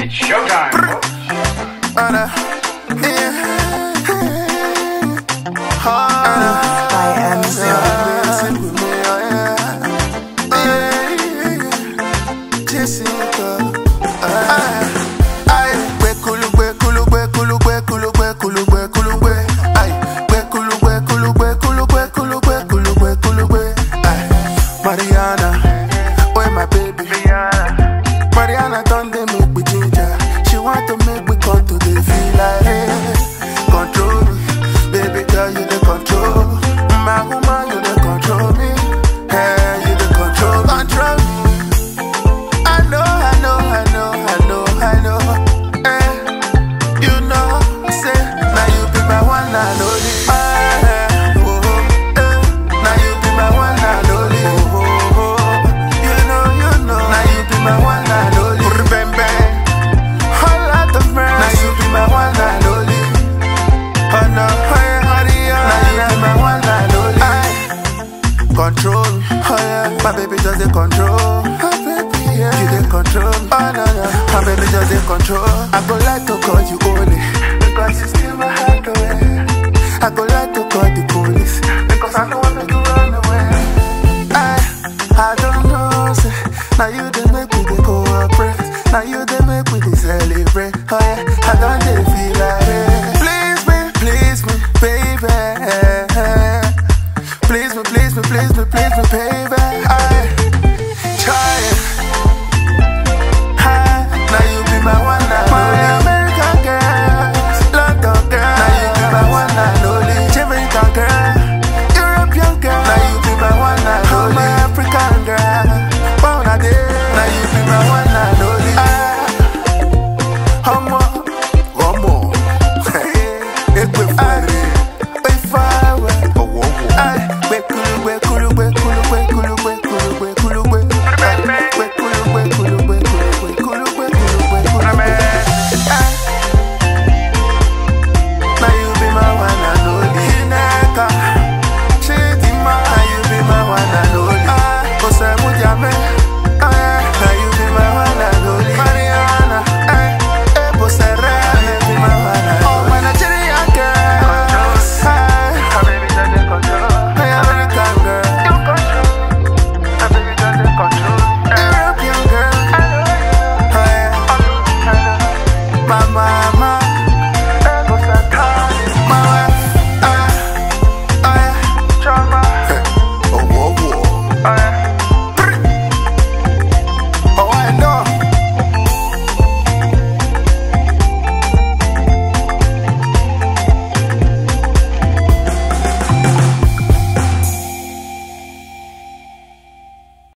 It's showtime, folks. Anna, yeah. Anna, by Amazon. sing with me, oh yeah. Yeah. Jessica, Mariana done they Control, oh yeah, my baby just the control. My baby, yeah, you control. Oh no no, my baby just the control. I go like to call you only because you steal my heart oh, away. I go like to call the police because I don't want to run away. I, I don't know, say, now you the make me dey cooperate. Now you